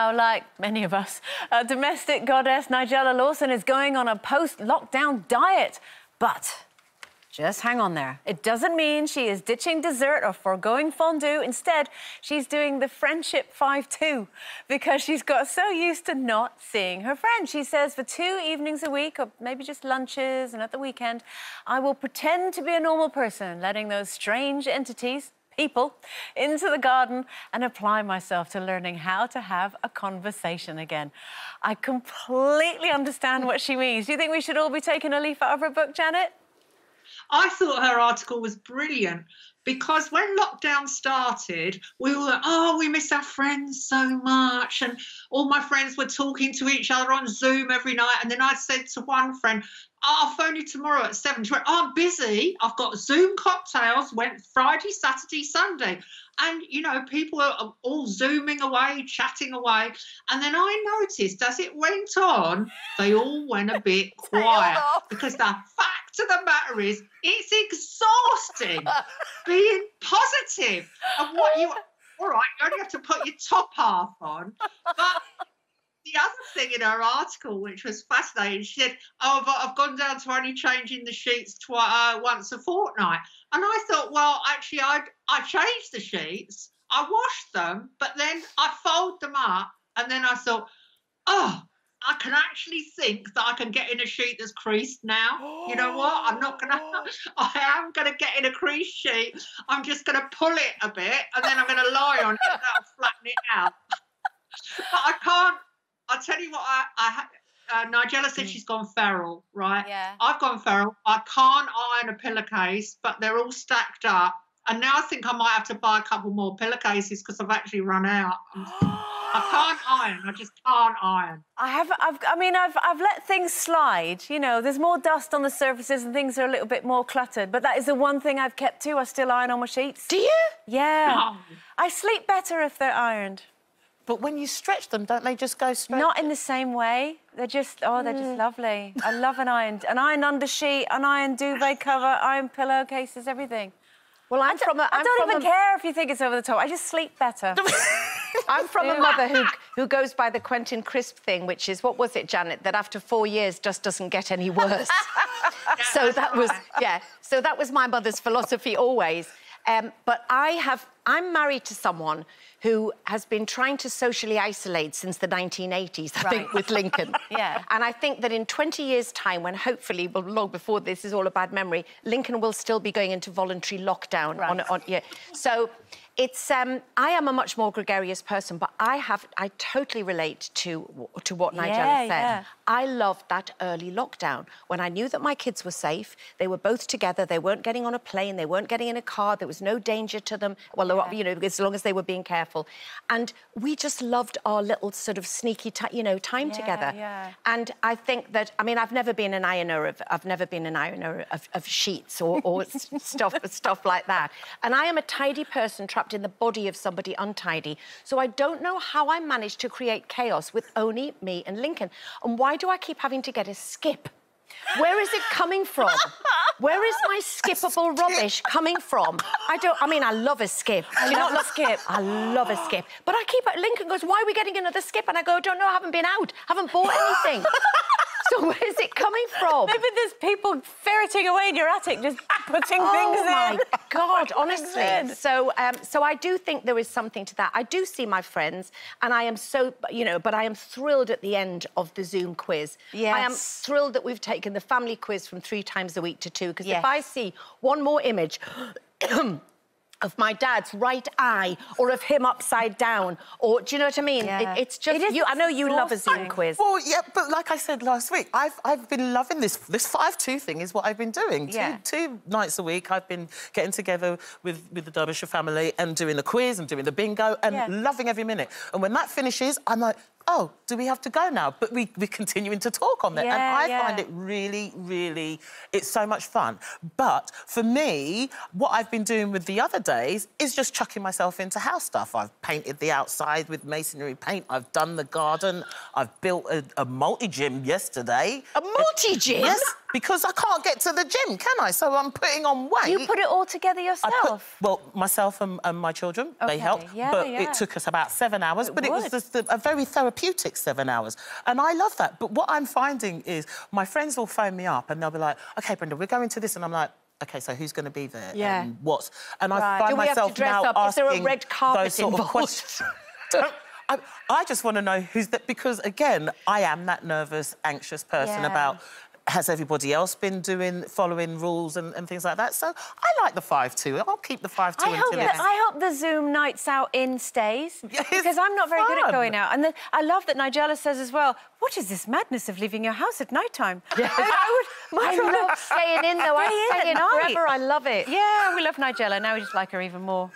Now, like many of us, domestic goddess Nigella Lawson is going on a post-lockdown diet. But just hang on there. It doesn't mean she is ditching dessert or foregoing fondue. Instead, she's doing the Friendship 5-2 because she's got so used to not seeing her friends. She says for two evenings a week, or maybe just lunches and at the weekend, I will pretend to be a normal person, letting those strange entities people into the garden and apply myself to learning how to have a conversation again. I completely understand what she means. Do you think we should all be taking a leaf out of her book, Janet? I thought her article was brilliant because when lockdown started, we were like, oh, we miss our friends so much. And all my friends were talking to each other on Zoom every night. And then I said to one friend, oh, I'll phone you tomorrow at seven. She went, oh, I'm busy. I've got Zoom cocktails, went Friday, Saturday, Sunday. And, you know, people are all zooming away, chatting away. And then I noticed as it went on, they all went a bit quiet because the fact of the matter is, it's exhausting being positive. And what you, all right, you only have to put your top half on. But the other thing in her article, which was fascinating, she said, "Oh, I've, I've gone down to only changing the sheets twice, uh, once a fortnight." And I thought, well, actually, I I changed the sheets, I washed them, but then I fold them up, and then I thought, oh. I can actually think that I can get in a sheet that's creased now. You know what? I'm not gonna. I am gonna get in a creased sheet. I'm just gonna pull it a bit, and then I'm gonna lie on it, and that'll flatten it out. but I can't I'll tell you what, I, I uh, Nigella said mm. she's gone feral, right? Yeah. I've gone feral. I can't iron a pillowcase, but they're all stacked up. And now I think I might have to buy a couple more pillowcases because I've actually run out. I can't iron. I just can't iron. I have. I've, I mean, I've I've let things slide. You know, there's more dust on the surfaces and things are a little bit more cluttered. But that is the one thing I've kept to. I still iron on my sheets. Do you? Yeah. I sleep better if they're ironed. But when you stretch them, don't they just go straight? Not in the same way. They're just, oh, they're mm. just lovely. I love an iron, an iron undersheet, an iron duvet cover, iron pillowcases, everything. Well, I'm from a... I'm I don't even a... care if you think it's over the top. I just sleep better. I'm from a mother who, who goes by the Quentin Crisp thing, which is, what was it, Janet, that after four years just doesn't get any worse. so that was, yeah, so that was my mother's philosophy always. Um, but I have, I'm married to someone who has been trying to socially isolate since the 1980s, I right. think, with Lincoln. yeah. And I think that in 20 years' time, when hopefully, well, long before this is all a bad memory, Lincoln will still be going into voluntary lockdown. Right. On, on, yeah. So it's um, I am a much more gregarious person, but I have I totally relate to to what Nigella yeah, said. Yeah. I loved that early lockdown when I knew that my kids were safe. They were both together. They weren't getting on a plane. They weren't getting in a car. There was no danger to them. Well, yeah. you know, as long as they were being careful. And we just loved our little sort of sneaky, you know, time together. Yeah. And I think that I mean I've never been an ironer of I've never been an ironer of, of sheets or, or stuff stuff like that. And I am a tidy person trapped in the body of somebody untidy. So I don't know how I managed to create chaos with only me and Lincoln. And why do I keep having to get a skip? Where is it coming from? Where is my skippable skip. rubbish coming from? I don't. I mean, I love a skip. I love a skip. I love a skip. But I keep. It. Lincoln goes, "Why are we getting another skip?" And I go, "Don't know. I haven't been out. Haven't bought anything." So where's it coming from? Maybe there's people ferreting away in your attic, just putting oh things in. Oh my God, honestly. So, um, so I do think there is something to that. I do see my friends, and I am so, you know, but I am thrilled at the end of the Zoom quiz. Yes. I am thrilled that we've taken the family quiz from three times a week to two, because yes. if I see one more image of my dad's right eye or of him upside down or do you know what I mean? Yeah. It, it's just it you. I know you love a Zoom quiz. Well, yeah, but like I said last week, I've I've been loving this. This five two thing is what I've been doing. Yeah. Two, two nights a week, I've been getting together with with the Derbyshire family and doing the quiz and doing the bingo and yeah. loving every minute. And when that finishes, I'm like, oh, do we have to go now? But we, we're continuing to talk on that. Yeah, and I yeah. find it really, really, it's so much fun. But for me, what I've been doing with the other days is just chucking myself into house stuff. I've painted the outside with masonry paint. I've done the garden. I've built a, a multi-gym yesterday. A multi-gym? Yes. Because I can't get to the gym, can I? So I'm putting on weight. You put it all together yourself? put, well, myself and, and my children, Okay, they helped. yeah, but yeah. it took us about seven hours. It but it was would. just a, a very therapeutic seven hours. And I love that. But what I'm finding is my friends will phone me up and they'll be like, OK, Brenda, we're going to this. And I'm like, OK, so who's going to be there? Yeah. And what's... And Right. I find we have to myself now up? Is there a asking red carpet those sort of questions. I, I just want to know who's that because again, I am that nervous, anxious person Yeah. about has everybody else been doing following rules and, and things like that. So I like the five two. I'll keep the five two I hope, it's. I hope the Zoom nights out in stays Yeah, because I'm not very good at going out. And then I love that Nigella says as well, "What is this madness of leaving your house at night time?" I, I would much I rather love staying in, though. stay I in stay in forever. I love it. Yeah, we love Nigella. Now we just like her even more.